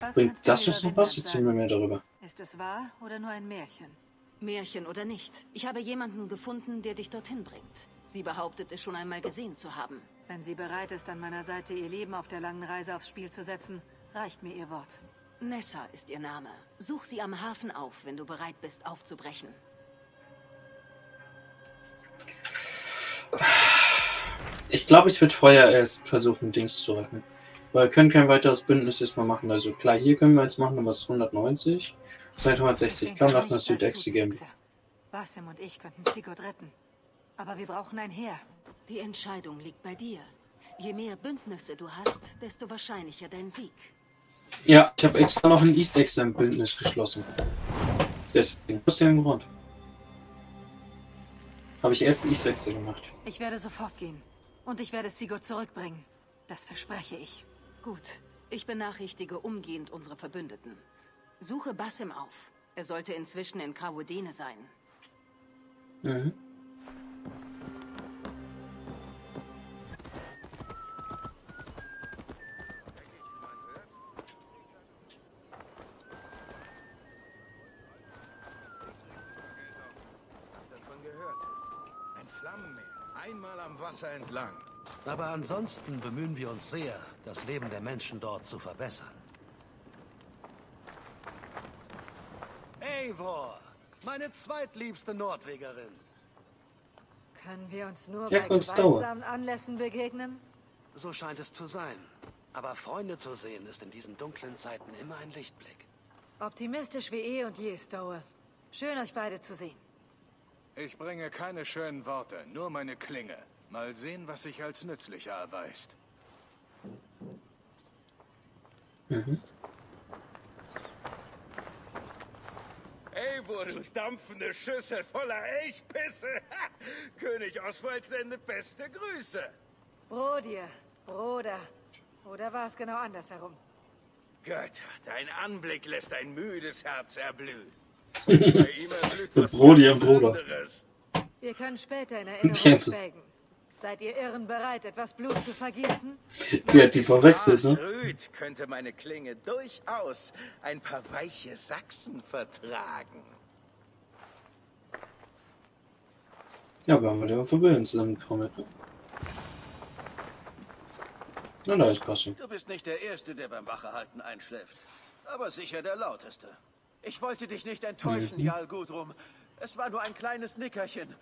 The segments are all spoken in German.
Was Bringt das noch über was? Erzähl mir mehr darüber. Ist es wahr oder nur ein Märchen? Märchen oder nicht. Ich habe jemanden gefunden, der dich dorthin bringt. Sie behauptet, es schon einmal gesehen zu haben. Wenn sie bereit ist, an meiner Seite ihr Leben auf der langen Reise aufs Spiel zu setzen, reicht mir ihr Wort. Nessa ist ihr Name. Such sie am Hafen auf, wenn du bereit bist, aufzubrechen. Ich glaube, ich würde vorher erst versuchen, Dings zu retten. Weil wir können kein weiteres Bündnis jetzt mal machen. Also klar, hier können wir jetzt machen, aber es ist 190. 260. Ich Komm denke nach einer Südechse geben. Basim und ich könnten Sigurd retten. Aber wir brauchen ein Heer. Die Entscheidung liegt bei dir. Je mehr Bündnisse du hast, desto wahrscheinlicher dein Sieg. Ja, ich habe extra noch ein East Exam Bündnis geschlossen. Deswegen. Aus dem Grund. Habe ich erst East Exam gemacht. Ich werde sofort gehen. Und ich werde Sigurd zurückbringen. Das verspreche ich. Gut. Ich benachrichtige umgehend unsere Verbündeten. Suche Basim auf. Er sollte inzwischen in Krawodene sein. Mhm. Ein Flammenmeer. Einmal am Wasser entlang. Aber ansonsten bemühen wir uns sehr, das Leben der Menschen dort zu verbessern. Eivor, meine zweitliebste Nordwegerin. Können wir uns nur Jack bei gewaltsamen Anlässen begegnen? So scheint es zu sein. Aber Freunde zu sehen ist in diesen dunklen Zeiten immer ein Lichtblick. Optimistisch wie eh und je, Stowe. Schön, euch beide zu sehen. Ich bringe keine schönen Worte, nur meine Klinge. Mal sehen, was sich als nützlicher erweist. Mhm. Ey, wo du dampfende Schüssel voller Elchpisse. König Oswald sendet beste Grüße. Brodir, Bruder. Oder war es genau andersherum? Götter, dein Anblick lässt ein müdes Herz erblühen. Bei ihm erblüht was Brody und Bruder. anderes. Wir können später in Erinnerung Jetzt. schwelgen. Seid ihr Irren bereit, etwas Blut zu vergießen? Die hat die verwechselt, ne? Rüd könnte meine Klinge durchaus ein paar weiche Sachsen vertragen. Ja, wir haben mit der Verbindung zusammengekommen. Ne? Na, da ist Basim. Du bist nicht der Erste, der beim Wachehalten einschläft. Aber sicher der Lauteste. Ich wollte dich nicht enttäuschen. Jarl Gudrum. Es war nur ein kleines Nickerchen.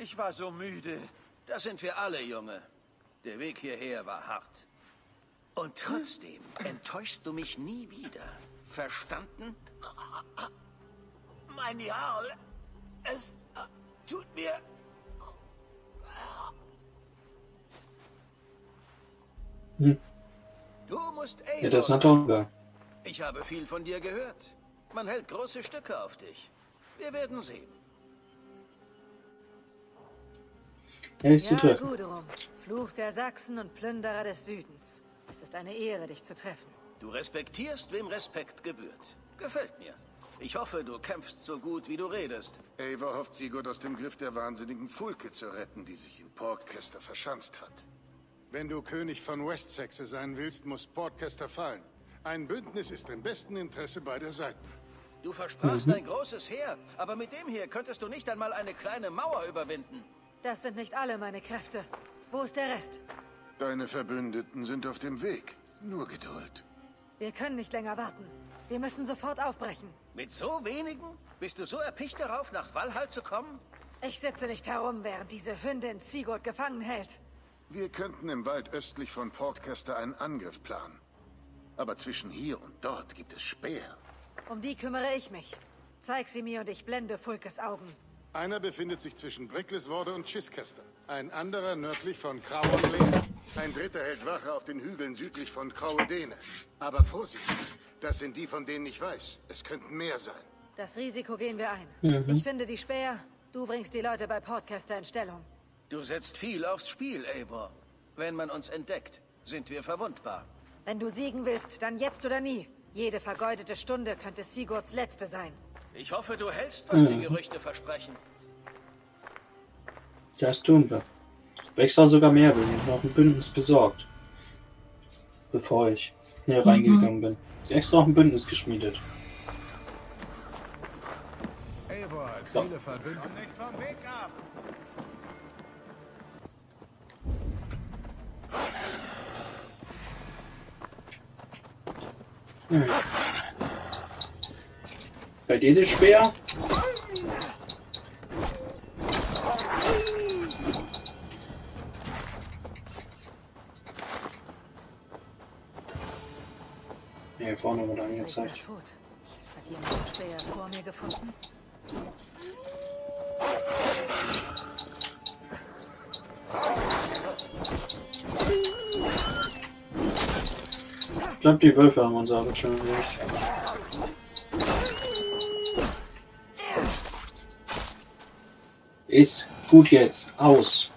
Ich war so müde. Das sind wir alle, Junge. Der Weg hierher war hart. Und trotzdem enttäuschst du mich nie wieder. Verstanden? Mein Jarl, es äh, tut mir... Du musst Eivor Ja, das hat auch. Ich habe viel von dir gehört. Man hält große Stücke auf dich. Wir werden sehen. Ja. Gudrun. Fluch der Sachsen und Plünderer des Südens. Es ist eine Ehre, dich zu treffen. Du respektierst, wem Respekt gebührt. Gefällt mir. Ich hoffe, du kämpfst so gut, wie du redest. Eivor hofft Sigurd aus dem Griff der wahnsinnigen Fulke zu retten, die sich in Portcaster verschanzt hat. Wenn du König von Westsaxe sein willst, muss Portcaster fallen. Ein Bündnis ist im besten Interesse beider Seiten. Du versprachst ein großes Heer, aber mit dem hier könntest du nicht einmal eine kleine Mauer überwinden. Das sind nicht alle meine Kräfte. Wo ist der Rest? Deine Verbündeten sind auf dem Weg. Nur Geduld. Wir können nicht länger warten. Wir müssen sofort aufbrechen. Mit so wenigen? Bist du so erpicht darauf, nach Valhall zu kommen? Ich sitze nicht herum, während diese Hündin Sigurd gefangen hält. Wir könnten im Wald östlich von Portcaster einen Angriff planen. Aber zwischen hier und dort gibt es Speer. Um die kümmere ich mich. Zeig sie mir und ich blende Fulkes Augen. Einer befindet sich zwischen Bricklesworde und Chichester. Ein anderer nördlich von Crowonlea. Ein dritter hält Wache auf den Hügeln südlich von Crauedene. Aber Vorsicht, das sind die, von denen ich weiß. Es könnten mehr sein. Das Risiko gehen wir ein. Ich finde die Späher, du bringst die Leute bei Podcaster in Stellung. Du setzt viel aufs Spiel, Eivor. Wenn man uns entdeckt, sind wir verwundbar. Wenn du siegen willst, dann jetzt oder nie. Jede vergeudete Stunde könnte Sigurds letzte sein. Ich hoffe, du hältst, was die Gerüchte versprechen. Das tun wir. Extra sogar mehr, wir haben noch ein Bündnis besorgt. Bevor ich hier reingegangen bin. extra auch ein Bündnis geschmiedet. Eivor, So. Bei dir das Speer? Ja, hier vorne wurde angezeigt. Hat jemand den Speer vor mir gefunden? Glaube, die Wölfe haben uns aber schon erwischt. Ist gut jetzt. Aus.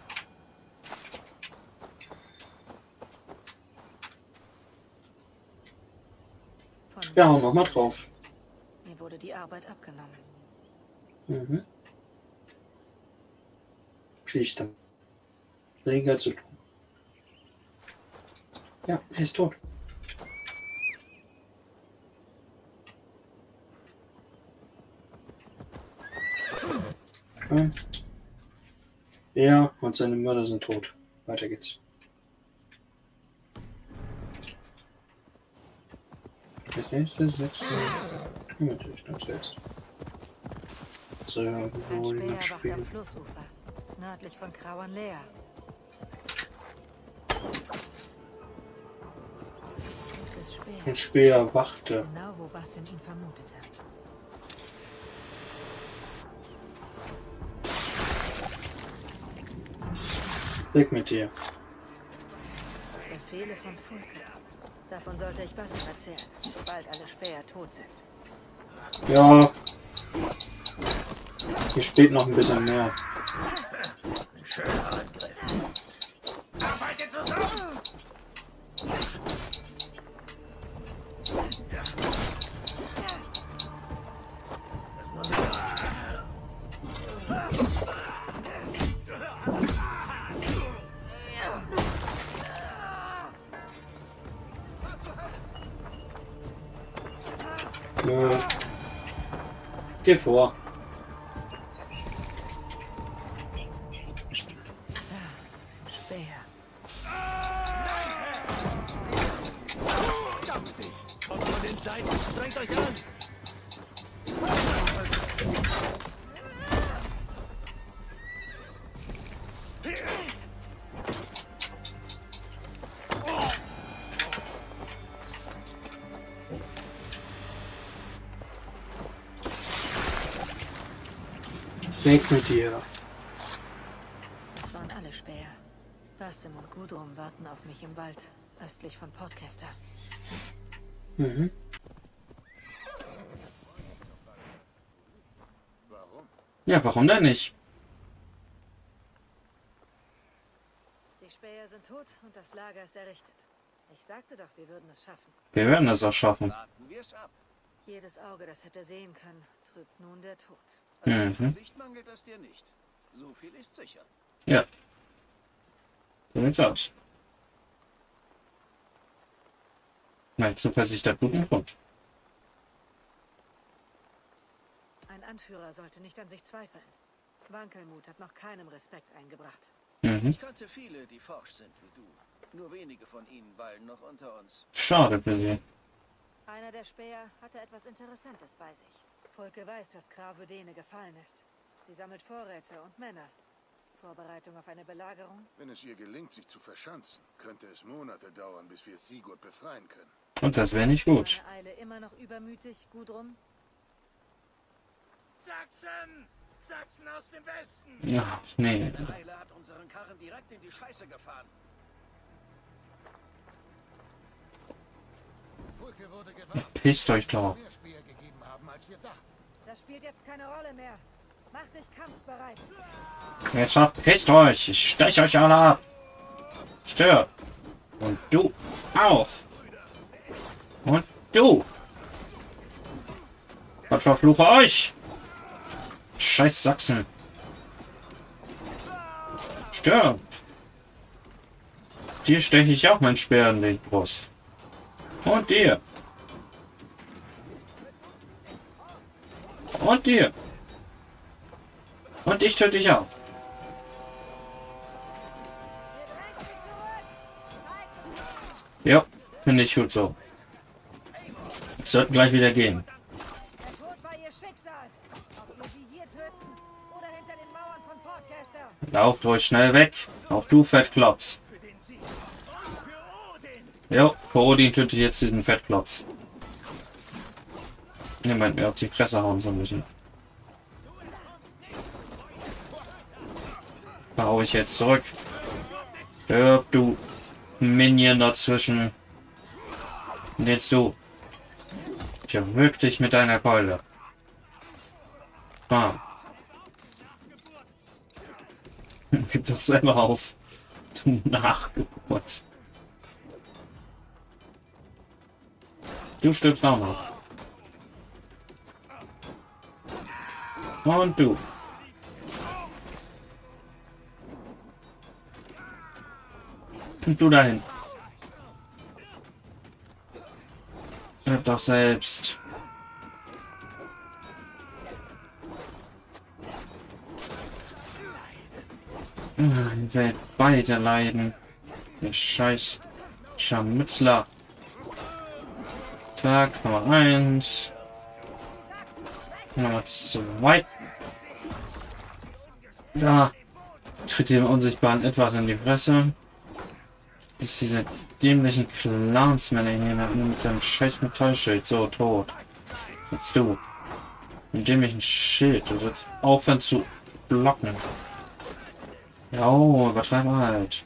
Ja, hau noch mal drauf. Mir wurde die Arbeit abgenommen. Mhm. Pflicht. Weniger zu tun. Ja, er ist tot. Okay. Er und seine Mörder sind tot. Weiter geht's. Das nächste, sechste. Ja, natürlich, das jetzt. So, wo noch wacht am. Flussufer, nördlich von Krauanlea. Ein Speer wachte. genau wo Basim ihn vermutete. Weg mit dir. Befehle von Fulke. Davon sollte ich Basim erzählen, sobald alle Späher tot sind. Ja. Hier steht noch ein bisschen mehr. Nö. Geh vor. Speer. Weg mit dir. Es waren alle Späher. Basim und Gudrum warten auf mich im Wald, östlich von Podcaster. Mhm. Warum? Ja, warum denn nicht? Die Späher sind tot und das Lager ist errichtet. Ich sagte doch, wir würden es schaffen. Wir werden es auch schaffen. Jedes Auge, das hätte sehen können, trübt nun der Tod. An Mhm. Zuversicht mangelt es dir nicht. So viel ist sicher. Ja. So sieht's aus. Mein Zuversicht hat guten Grund. Ein Anführer sollte nicht an sich zweifeln. Wankelmut hat noch keinem Respekt eingebracht. Mhm. Ich kannte viele, die forsch sind wie du. Nur wenige von ihnen weilen noch unter uns. Schade für sie. Einer der Späher hatte etwas Interessantes bei sich. Volke weiß, dass Kravudene gefallen ist. Sie sammelt Vorräte und Männer. Vorbereitung auf eine Belagerung? Wenn es ihr gelingt, sich zu verschanzen, könnte es Monate dauern, bis wir Sigurd befreien können. Und das wäre nicht gut. Meine Eile immer noch übermütig, Gudrum? Sachsen! Sachsen aus dem Westen! Ja, nee. Eine Eile hat unseren Karren direkt in die Scheiße gefahren. Pisst euch doch. Das spielt jetzt keine Rolle mehr. Mach dich kampfbereit. Jetzt verpisst euch. Ich stech euch alle ab. Stirb. Und du auch. Und du. Gott verfluche euch. Scheiß Sachsen. Stirb. Dir steche ich auch mein Speer in die Brust. Und dir. Und dir. Und ich töte dich auch. Ja, finde ich gut so. Wir sollten gleich wieder gehen. Lauft euch schnell weg. Auch du, Fettklops. Jo, für Odin töte ich jetzt diesen Fettklops. Ihr meint mir auf die Fresse hauen so müssen. Da hau ich jetzt zurück. Stirb, du Minion dazwischen. Und jetzt du. Verwirk dich mit deiner Keule. Bam. Gib doch selber auf. Du Nachgeburt. Du stirbst auch noch. Und du. Und du dahin. Stirb doch selbst. Ihr werdet beide leiden. Der scheiß Scharmützler. Tag Nummer 1. Nummer 2. Da tritt dem Unsichtbaren etwas in die Fresse. Ist diese dämlichen Clansmänner hier mit seinem scheiß Metallschild so tot. Jetzt du. Mit dämlichen Schild. Du sollst aufhören zu blocken. Ja, übertreib halt.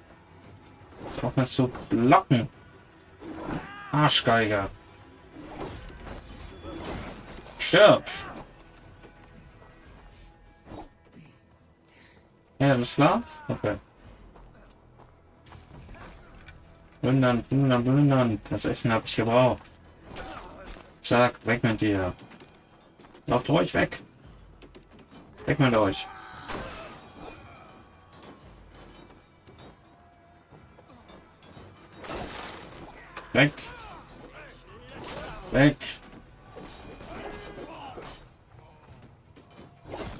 Aufhören zu blocken. Arschgeiger. Stirb! Ja, alles klar? Okay. Plündern, plündern, plündern. Das Essen habe ich gebraucht. Zack, weg mit dir. Lauft ruhig weg. Weg mit euch. Weg. Weg.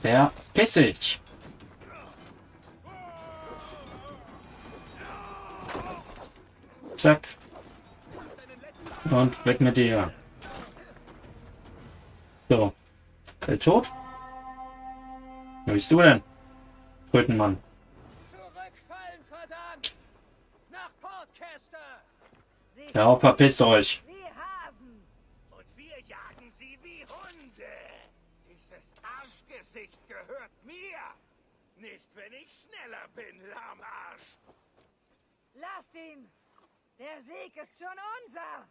Verpiss dich. Zack. Und weg mit dir. So. Er tot? Wo bist du denn? Krötenmann. Zurückfallen, verdammt! Nach Portcaster! Sie Ja, verpisst euch. Arschgesicht gehört mir. Nicht, wenn ich schneller bin, Lahmarsch. Lasst ihn. Der Sieg ist schon unser.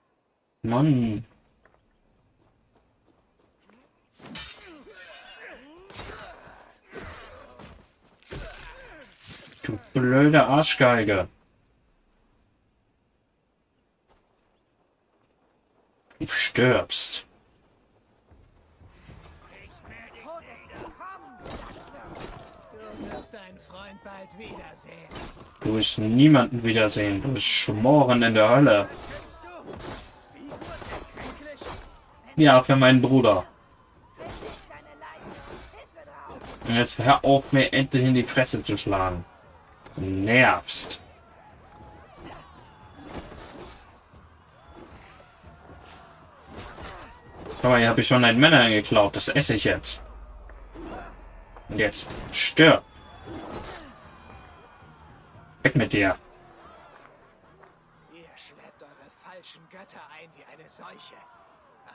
Mann. Du blöde Arschgeige. Du stirbst. Tod ist gekommen. Du wirst deinen Freund bald wiedersehen. Du wirst niemanden wiedersehen. Du bist schmoren in der Hölle. Ja, für meinen Bruder. Und jetzt hör auf, mir endlich in die Fresse zu schlagen. Du nervst. Guck mal, hier habe ich schon einen Männer geklaut. Das esse ich jetzt. Und jetzt stirb. Weg mit dir. Ihr schleppt eure falschen Götter ein wie eine Seuche.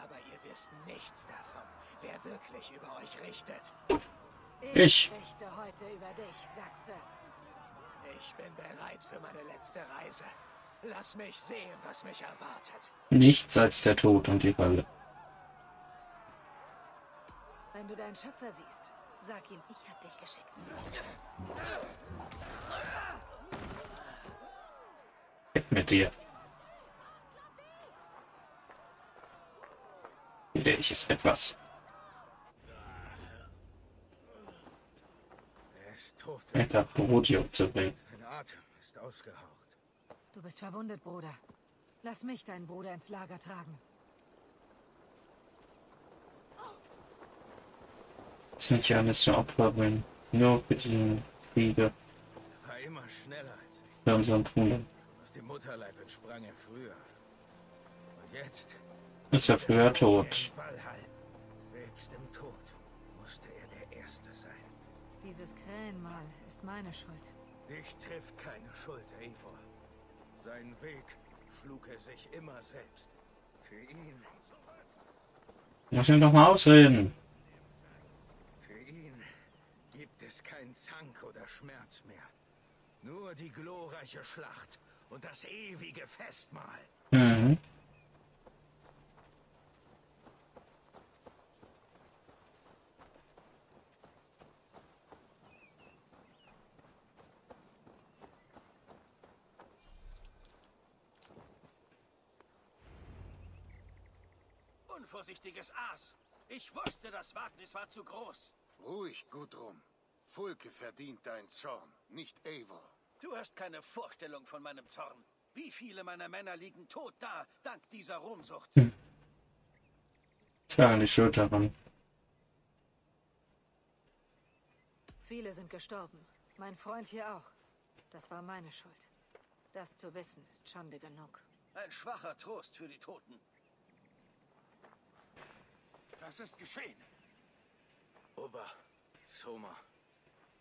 Aber ihr wisst nichts davon, wer wirklich über euch richtet. Ich. richte heute über dich, Sachse. Ich bin bereit für meine letzte Reise. Lass mich sehen, was mich erwartet. Nichts als der Tod und die Hölle. Wenn du deinen Schöpfer siehst, sag ihm, ich hab dich geschickt. Weg mit dir. Wieder ich ist etwas. Er ist tot. Alter Brot hier umzubringen. Sein Atem ist ausgehaucht. Du bist verwundet, Bruder. Lass mich deinen Bruder ins Lager tragen. Das will ich alles zu Opfer bringen. Nur für die Kriege immer schneller als ich. Bruder. Aus dem Mutterleib entsprang er früher. Und jetzt Ist er früher tot. Selbst im Tod musste er der Erste sein. Dieses Krähenmal ist meine Schuld. Dich trifft keine Schuld, Eivor. Seinen Weg schlug er sich immer selbst. Für ihn, Lass ihn doch mal ausreden. für ihn gibt es kein Zank oder Schmerz mehr. Nur die glorreiche Schlacht und das ewige Festmahl. Mhm. Unvorsichtiges Aas. Ich wusste, das Wagnis war zu groß. Ruhig, Gudrun. Fulke verdient deinen Zorn, nicht Eivor. Du hast keine Vorstellung von meinem Zorn. Wie viele meiner Männer liegen tot da, dank dieser Ruhmsucht. Tja, die Schuld daran. Viele sind gestorben. Mein Freund hier auch. Das war meine Schuld. Das zu wissen ist Schande genug. Ein schwacher Trost für die Toten. Was ist geschehen? Ober, Soma,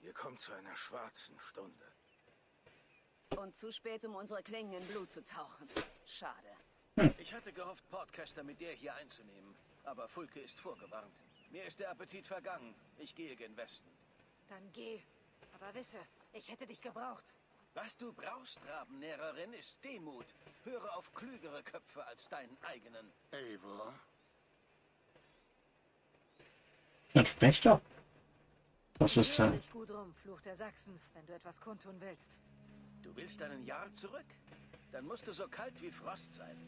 ihr kommt zu einer schwarzen Stunde. Und zu spät, um unsere Klingen in Blut zu tauchen. Schade. Ich hatte gehofft, Podcaster mit dir hier einzunehmen. Aber Fulke ist vorgewarnt. Mir ist der Appetit vergangen. Ich gehe gen Westen. Dann geh. Aber wisse, ich hätte dich gebraucht. Was du brauchst, Rabennährerin, ist Demut. Höre auf klügere Köpfe als deinen eigenen. Eivor? Dann sprech doch. Was ist denn? dich gut rum, Fluch der Sachsen, wenn du etwas kundtun willst. Du willst deinen Jarl zurück? Dann musst du so kalt wie Frost sein.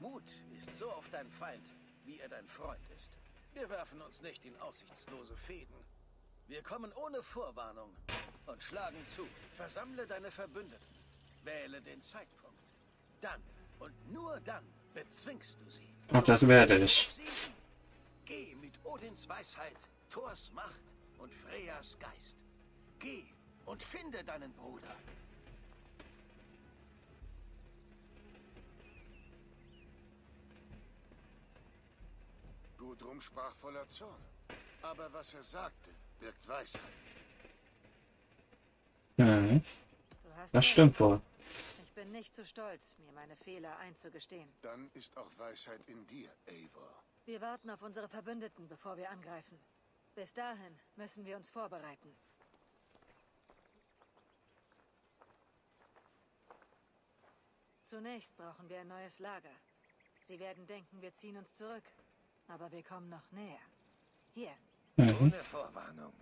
Mut ist so oft dein Feind, wie er dein Freund ist. Wir werfen uns nicht in aussichtslose Fäden. Wir kommen ohne Vorwarnung und schlagen zu. Versammle deine Verbündeten. Wähle den Zeitpunkt. Dann und nur dann bezwingst du sie. Und das werde ich. Geh mit Odins Weisheit, Thors Macht und Freyas Geist. Geh und finde deinen Bruder. Gudrun sprach voller Zorn. Aber was er sagte, birgt Weisheit. Mhm. Das stimmt wohl. Ich bin nicht zu stolz, mir meine Fehler einzugestehen. Dann ist auch Weisheit in dir, Eivor. Wir warten auf unsere Verbündeten, bevor wir angreifen. Bis dahin müssen wir uns vorbereiten. Zunächst brauchen wir ein neues Lager. Sie werden denken, wir ziehen uns zurück. Aber wir kommen noch näher. Hier, Ohne Vorwarnung.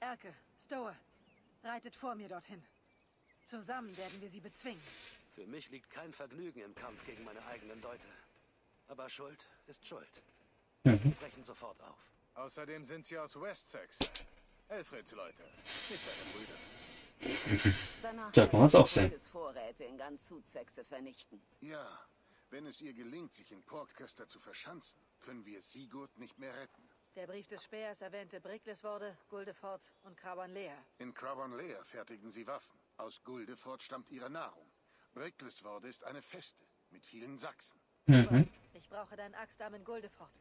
Erke, Stowe, reitet vor mir dorthin. Zusammen werden wir sie bezwingen. Für mich liegt kein Vergnügen im Kampf gegen meine eigenen Leute. Aber Schuld ist Schuld. Wir brechen sofort auf. Außerdem sind sie aus Wessex. Elfrids Leute, nicht deine Brüder. Danach Da kann man's auch werden sehen. Vorräte in ganz Sudsexe vernichten. Ja, wenn es ihr gelingt, sich in Portcaster zu verschanzen, können wir Sigurd nicht mehr retten. Der Brief des Speers erwähnte Bricklesworde, Guldefort und Krabanlea. In Cravon-Lea fertigen sie Waffen. Aus Guldefort stammt ihre Nahrung. Bricklesworde ist eine Feste mit vielen Sachsen. Mhm. Ich brauche deinen Axtarm in Guldefort.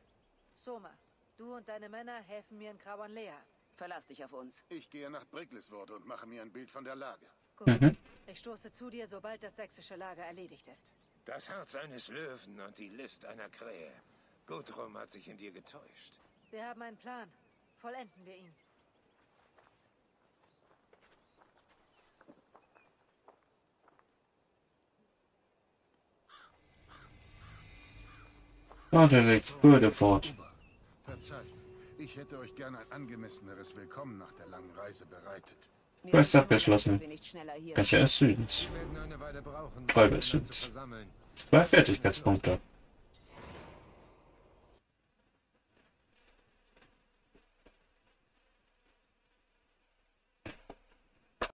Soma, du und deine Männer helfen mir in Krabanlea. Verlass dich auf uns. Ich gehe nach Bricklesworde und mache mir ein Bild von der Lage. Gut. Ich stoße zu dir, sobald das sächsische Lager erledigt ist. Das Herz eines Löwen und die List einer Krähe. Gudrun hat sich in dir getäuscht. Wir haben einen Plan. Vollenden wir ihn. Roderick Burdefort. Verzeiht, ich hätte euch gern ein angemesseneres Willkommen nach der langen Reise bereitet. Quest abgeschlossen. Welcher ist Südens? Räuber ist Südens. Zwei Fertigkeitspunkte.